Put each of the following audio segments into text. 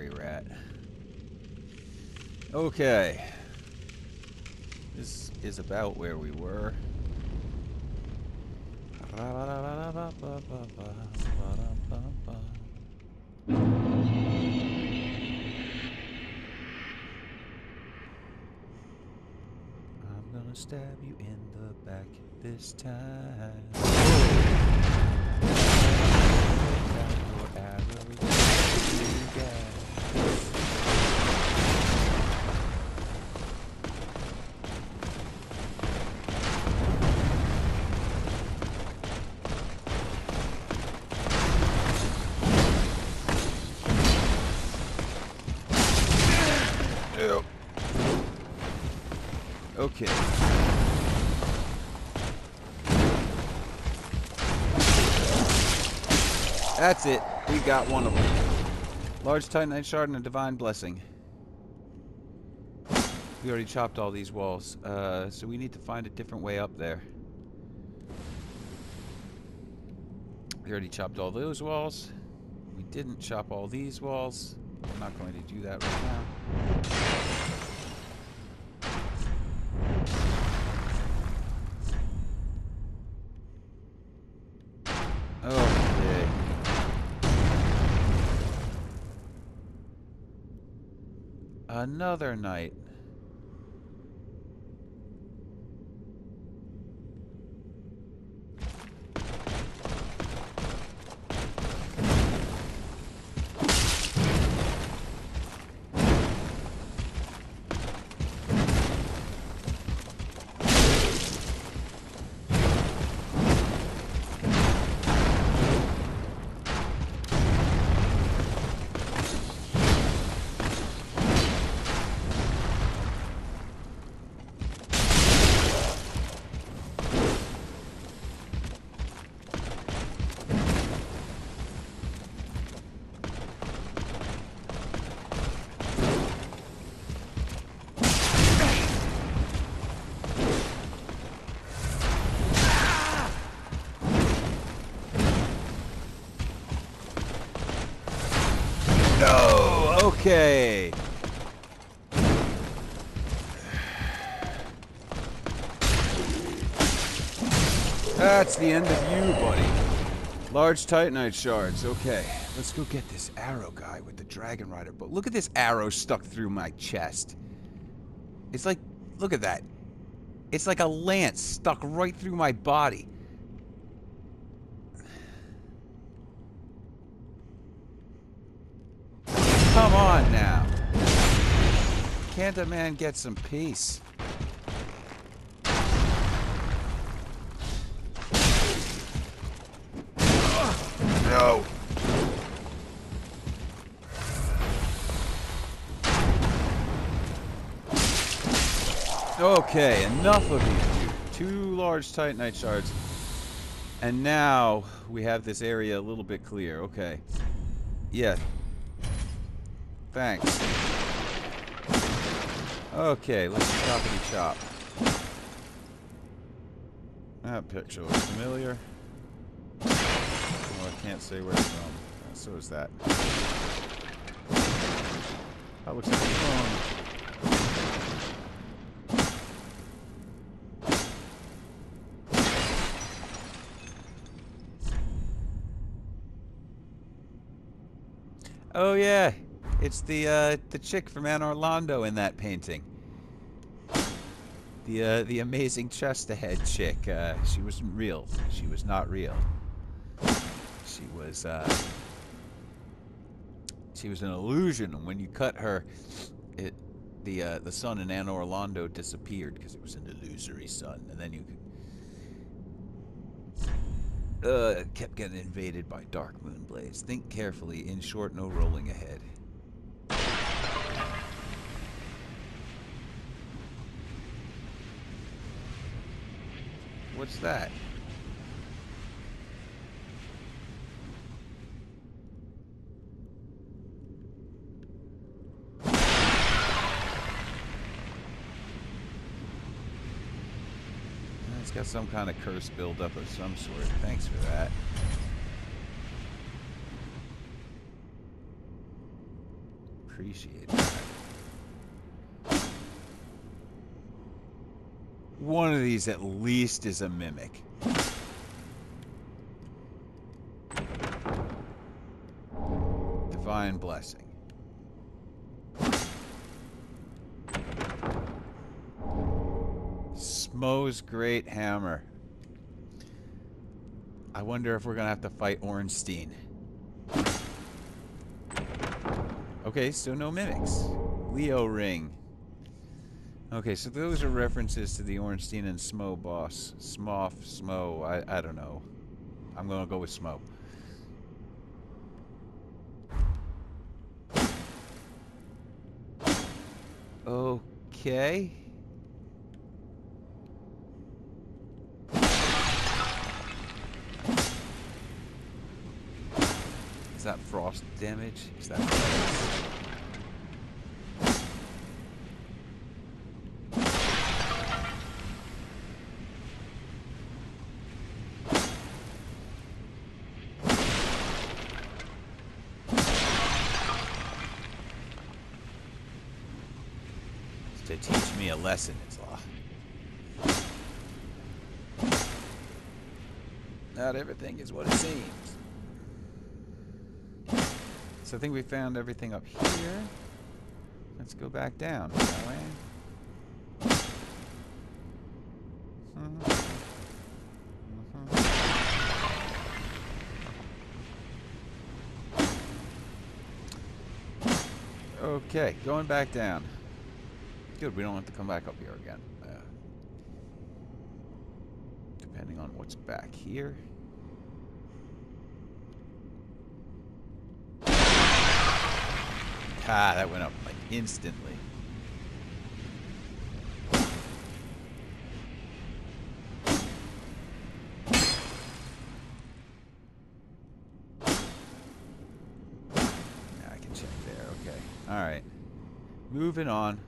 gray rat. Okay. This is about where we were. I'm gonna stab you in the back this time. That's it. We got one of them. Large Titanite Shard and a Divine Blessing. We already chopped all these walls, uh, so we need to find a different way up there. We already chopped all those walls. We didn't chop all these walls. I'm not going to do that right now. Another night. Okay. That's the end of you, buddy. Large Titanite shards. Okay, let's go get this arrow guy with the Dragon Rider. But look at this arrow stuck through my chest. It's like, look at that. It's like a lance stuck right through my body. Come on now. Can't a man get some peace? No. Okay, enough of you two. Large Titanite shards. And now we have this area a little bit clear. Okay. Yeah. Thanks. Okay, let's choppity chop. That picture looks familiar. Oh, I can't say where it's from. So is that. That looks like a phone. Oh yeah, it's the uh, the chick from Anor Londo in that painting. The uh, the amazing chest ahead chick. Uh, she wasn't real. She was not real. She was uh, she was an illusion. and When you cut her, it the uh, the sun in Anor Londo disappeared because it was an illusory sun, and then you uh, kept getting invaded by dark moon blades. Think carefully. In short, no rolling ahead. What's that? It's got some kind of curse buildup of some sort. Thanks for that. appreciate that. One of these at least is a mimic. Divine blessing. Smough's great hammer. I wonder if we're gonna have to fight Ornstein. Okay, so no mimics. Leo ring. Okay, so those are references to the Ornstein and Smough boss. Smoff, Smo, I, I don't know. I'm gonna go with Smo. Okay. Is that frost damage? Is that teach me a lesson, it's law. Not everything is what it seems. So I think we found everything up here. Let's go back down, shall we? Mhm. Mhm. Okay, going back down. Good, we don't have to come back up here again. Uh, depending on what's back here. Ah, that went up like instantly. I can check there. Okay. All right. Moving on.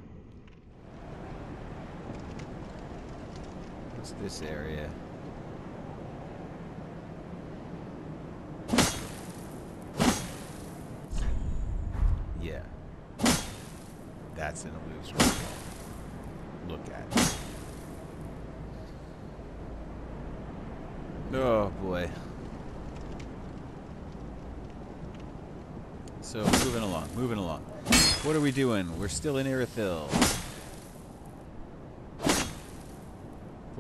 What's this area? Yeah. That's an illusory. Look at it. Oh boy. So moving along, moving along. What are we doing? We're still in Irithyll.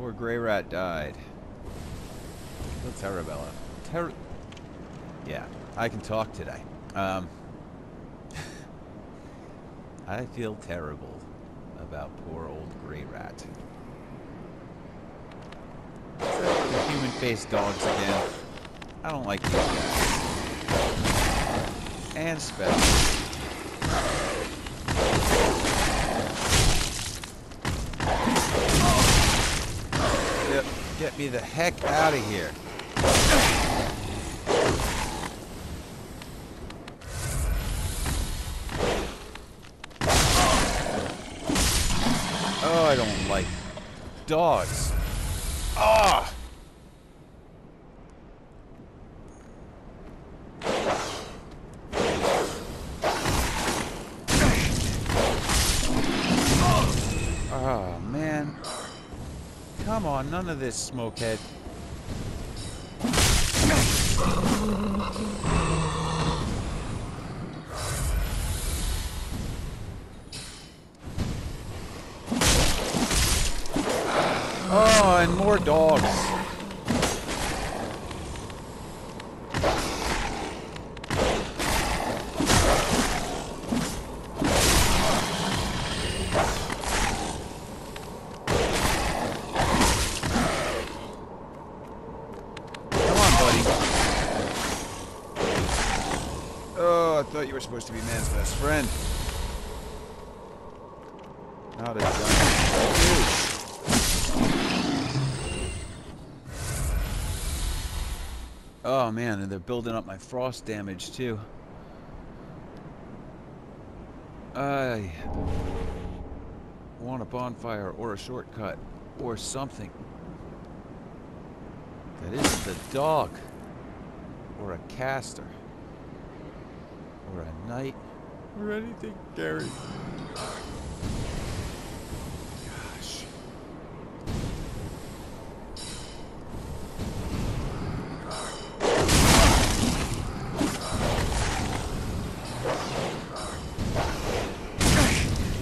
Poor Grey Rat died. Kill Terabella. Ter yeah, I can talk today. Um, I feel terrible about poor old Grey Rat. The human-faced dogs again. I don't like these guys. And special. Get me the heck out of here. Oh, I don't like dogs. Ah! Oh, Come on, none of this, Smokehead. Oh, and more dogs. Supposed to be man's best friend. Not a giant. Oh man, and they're building up my frost damage too. I want a bonfire or a shortcut or something. That isn't a dog or a caster or a knight or anything, Gary. Gosh.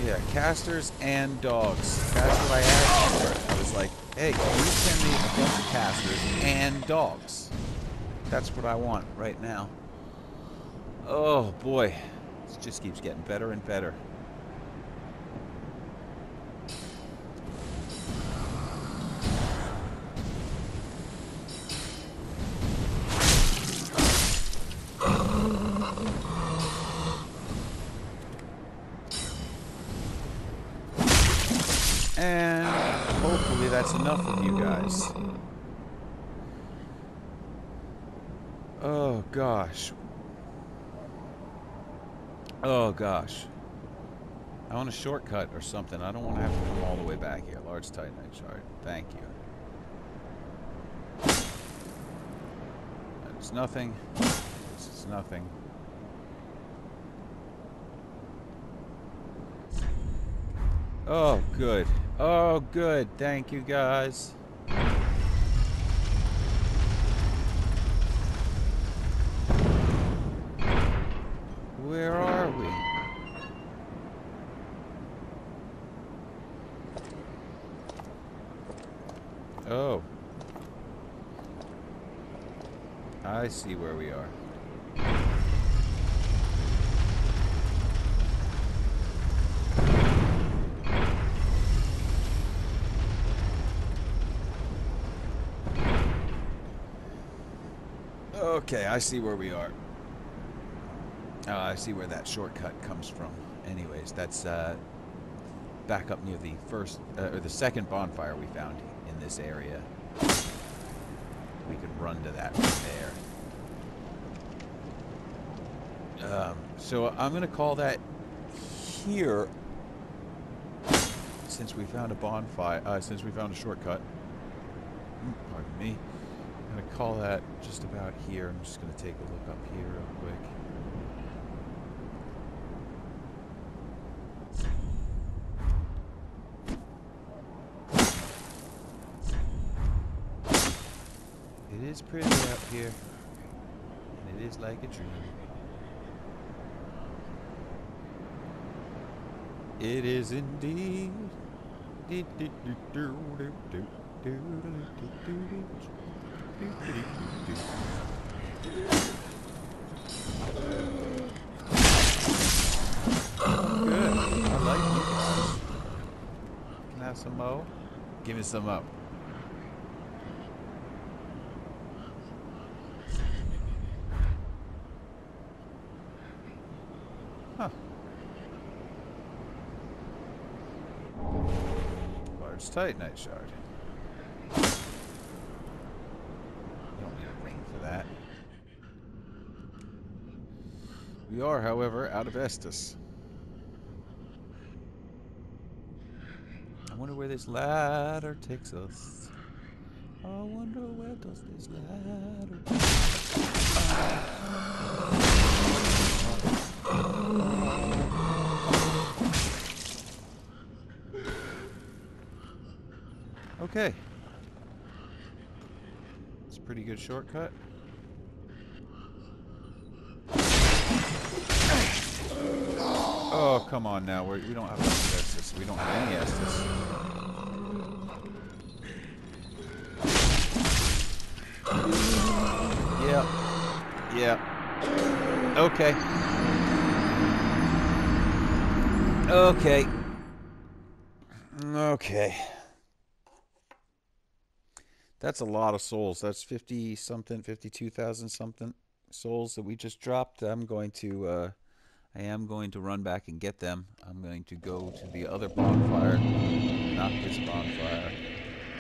Yeah, casters and dogs. That's what I asked for. I was like, hey, can you send me a bunch of casters and dogs? That's what I want right now. Oh boy, this just keeps getting better and better. And hopefully that's enough of you guys. Oh gosh. Oh gosh. I want a shortcut or something. I don't want to have to come all the way back here. Large Titanite shard. Thank you. There's nothing. This is nothing. Oh, good. Oh, good. Thank you, guys. Where are we? Oh. I see where we are. Okay, I see where we are. Uh, I see where that shortcut comes from. Anyways, that's uh, back up near the first uh, or the second bonfire we found in this area. We can run to that from there. Um, so I'm gonna call that here, since we found a bonfire. Uh, since we found a shortcut. Mm, Pardon me. I'm gonna call that just about here. I'm just gonna take a look up here real quick. Is pretty up here, and it is like a dream. It is indeed. Good. I like guys. Can I have some mo? Give me some up. Large titanite shard. You don't need a ring for that. We are, however, out of Estus. I wonder where this ladder takes us. I wonder where does this ladder take Okay. It's a pretty good shortcut. Oh, come on now. We're, we don't have any Estus. We don't have any Estus. Yep. Yep. Okay. Okay. Okay. That's a lot of souls. That's 50 something, 52,000 something souls that we just dropped. I'm going to, uh, I am going to run back and get them. I'm going to go to the other bonfire, not this bonfire,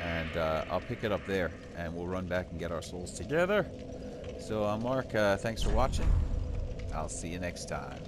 and uh, I'll pick it up there, and we'll run back and get our souls together. So, uh, Mark, uh, thanks for watching. I'll see you next time.